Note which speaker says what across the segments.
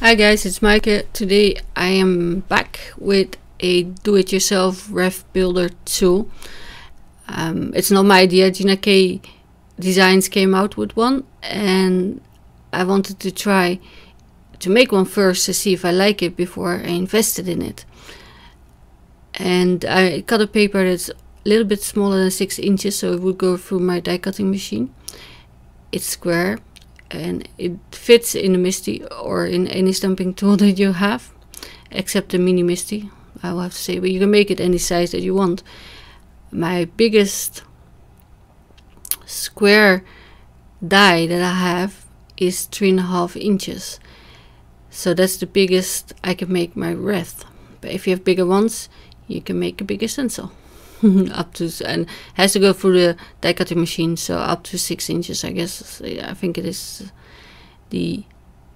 Speaker 1: Hi guys, it's Maaike. Today I am back with a do-it-yourself wreath builder tool. Um, it's not my idea, Gina K Designs came out with one and I wanted to try to make one first to see if I like it before I invested in it. And I cut a paper that's a little bit smaller than 6 inches so it would go through my die cutting machine. It's square and it fits in the MISTI or in any stamping tool that you have except the mini MISTI I will have to say but you can make it any size that you want. My biggest square die that I have is three and a half inches. So that's the biggest I can make my wreath. But if you have bigger ones you can make a bigger stencil up to and has to go through the die cutting machine so up to six inches I guess. I think it is the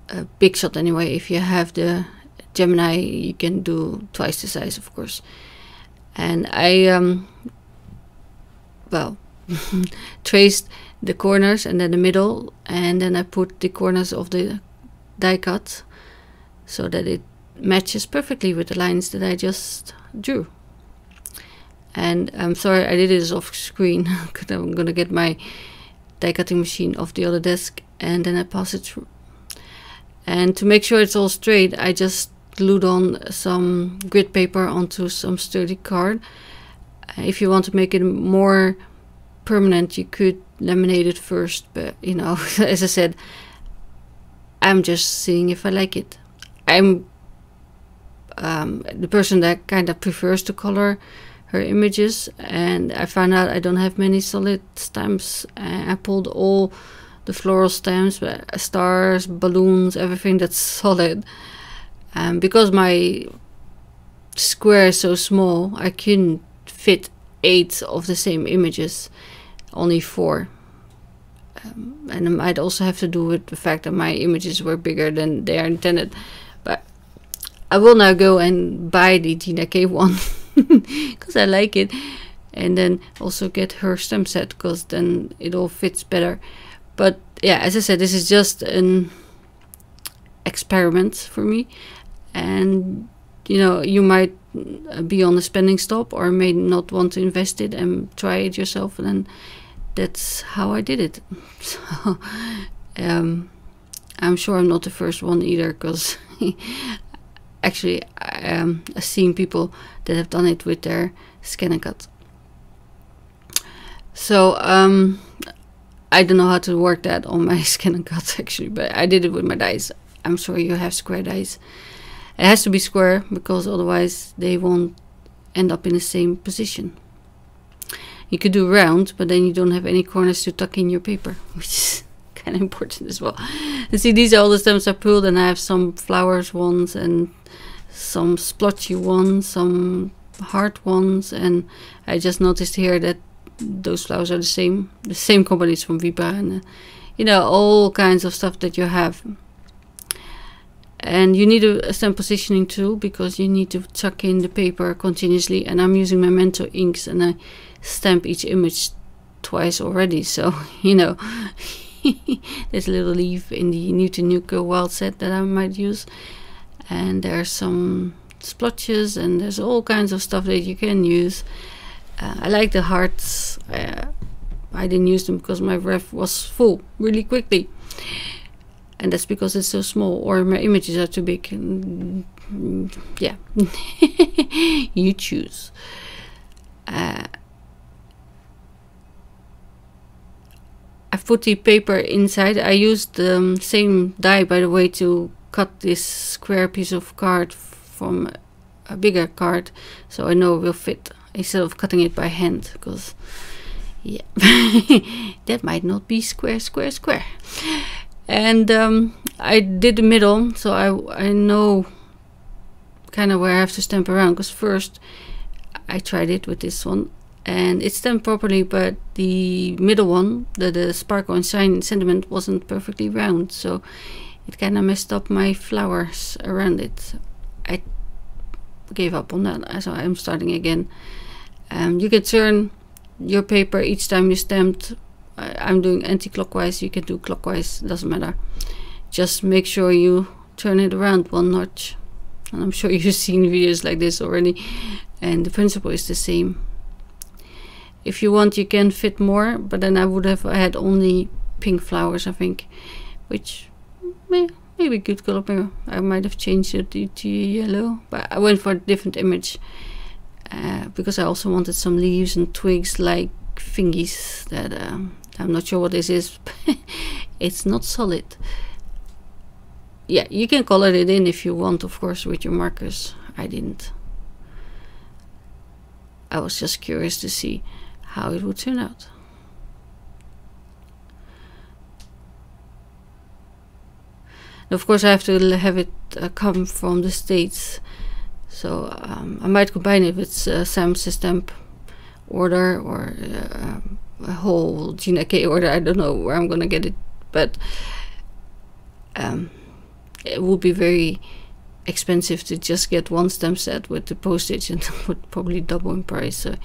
Speaker 1: uh, big shot anyway. If you have the Gemini you can do twice the size of course. And I um well traced the corners and then the middle and then I put the corners of the die cut so that it matches perfectly with the lines that I just drew and I'm sorry I did this off screen because I'm gonna get my die cutting machine off the other desk and then I pass it through. And to make sure it's all straight I just glued on some grid paper onto some sturdy card. If you want to make it more permanent you could laminate it first but you know as I said I'm just seeing if I like it. I'm um, the person that kind of prefers to color her images and I found out I don't have many solid stamps. I pulled all the floral stamps uh, stars balloons everything that's solid. And because my square is so small I couldn't fit eight of the same images only four. Um, and it might also have to do with the fact that my images were bigger than they are intended. But I will now go and buy the Gina K one because I like it. And then also get her stem set because then it all fits better. But yeah as I said this is just an experiment for me. And you know you might be on a spending stop or may not want to invest it and try it yourself and then that's how I did it. So um, I'm sure I'm not the first one either because actually um, seen people that have done it with their ScanNCut. So um, I don't know how to work that on my ScanNCut actually, but I did it with my dies. I'm sure you have square dies. It has to be square because otherwise they won't end up in the same position. You could do round, but then you don't have any corners to tuck in your paper, which is kind of important as well. And see, these are all the stems I pulled, and I have some flowers ones and some splotchy ones, some hard ones, and I just noticed here that those flowers are the same, the same companies from Vibra, and uh, you know all kinds of stuff that you have. And you need a stamp positioning tool because you need to tuck in the paper continuously. And I'm using Memento inks, and I stamp each image twice already. So you know, there's a little leaf in the Newton Nook Wild set that I might use. And there's some splotches and there's all kinds of stuff that you can use. Uh, I like the hearts. Uh, I didn't use them because my ref was full really quickly. And that's because it's so small or my images are too big. Mm, yeah. You choose. Uh, The paper inside. I used the um, same die by the way to cut this square piece of card from a bigger card so I know it will fit instead of cutting it by hand because yeah that might not be square square square. And um, I did the middle so I, I know kind of where I have to stamp around because first I tried it with this one and it stamped properly but the middle one the, the sparkle and shine sentiment wasn't perfectly round so it kind of messed up my flowers around it. I gave up on that, so I'm starting again. Um, you can turn your paper each time you stamped. I'm doing anti-clockwise, you can do clockwise, doesn't matter. Just make sure you turn it around one notch. And I'm sure you've seen videos like this already. And the principle is the same. If you want, you can fit more, but then I would have had only pink flowers, I think, which may, maybe good color. I might have changed it to, to yellow, but I went for a different image uh, because I also wanted some leaves and twigs like thingies that um, I'm not sure what this is. it's not solid. Yeah, you can color it in if you want, of course, with your markers. I didn't. I was just curious to see how it would turn out. of course, I have to have it uh, come from the States. So um, I might combine it with uh, Sam's stamp order or uh, a whole Gina K order. I don't know where I'm gonna get it, but um, it would be very expensive to just get one stamp set with the postage and would probably double in price. So it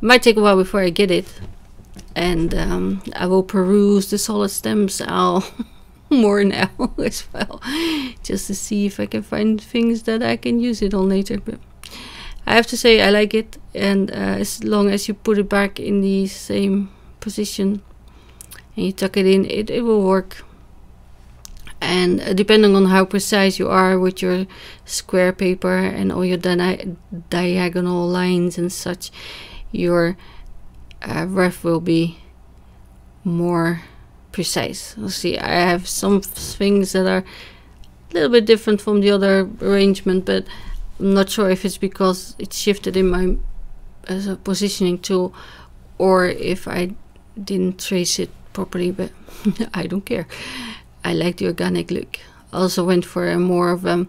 Speaker 1: might take a while before I get it, and um, I will peruse the solid stamps. I'll more now as well, just to see if I can find things that I can use it on later. But I have to say I like it, and uh, as long as you put it back in the same position and you tuck it in, it, it will work. And uh, depending on how precise you are with your square paper and all your di diagonal lines and such, your uh, ref will be more precise. We'll see, I have some things that are a little bit different from the other arrangement, but I'm not sure if it's because it shifted in my as a positioning tool or if I didn't trace it properly, but I don't care. I like the organic look. Also went for a more of a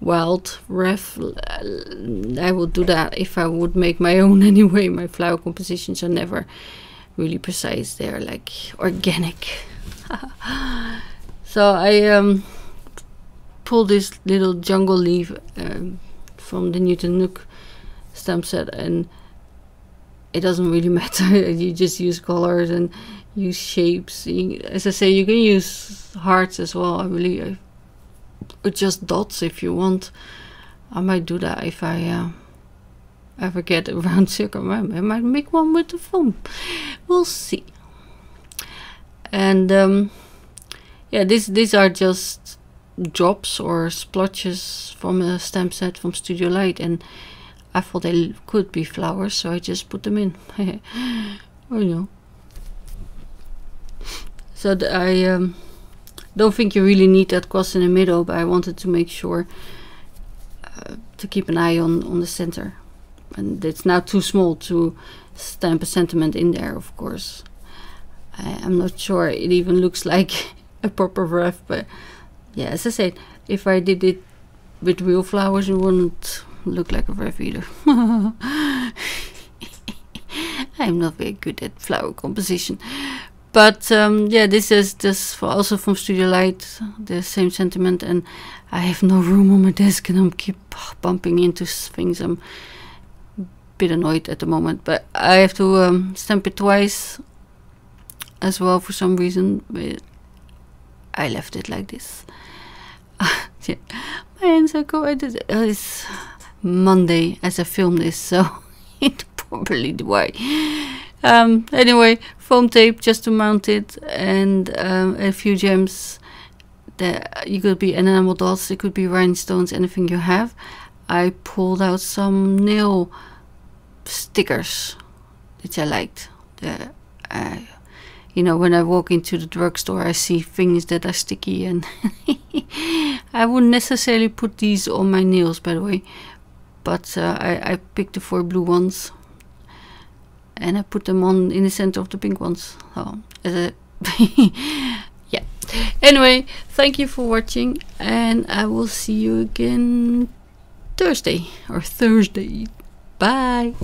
Speaker 1: wild ref. I would do that if I would make my own anyway. My flower compositions are never really precise. They're like organic. so I um, pulled this little jungle leaf um, from the Newton Nook stamp set and it doesn't really matter. you just use colors and use shapes. As I say, you can use hearts as well. I really, I, just dots if you want. I might do that if I uh, ever get a round circle. I might make one with the foam. We'll see. And um, yeah, these these are just drops or splotches from a stamp set from Studio Light and I thought they could be flowers, so I just put them in. oh no. So I um, don't think you really need that cross in the middle, but I wanted to make sure uh, to keep an eye on, on the center. And it's now too small to stamp a sentiment in there, of course. I, I'm not sure it even looks like a proper ref, but yeah, as I said, if I did it with real flowers, it wouldn't look like a ref either. I'm not very good at flower composition. But um, yeah, this is just also from Studio Light, the same sentiment, and I have no room on my desk, and I'm keep bumping into things. I'm a bit annoyed at the moment, but I have to um, stamp it twice as well for some reason. But I left it like this. yeah. My hands are cold. It's Monday as I film this, so it's probably why. Um, anyway, foam tape just to mount it, and um, a few gems. That you could be enamel dots, it could be rhinestones, anything you have. I pulled out some nail stickers which I liked. The, uh, you know, when I walk into the drugstore, I see things that are sticky, and I wouldn't necessarily put these on my nails, by the way but uh, I, I picked the four blue ones and I put them on in the center of the pink ones. Oh, A yeah. Anyway, thank you for watching, and I will see you again Thursday or Thursday. Bye.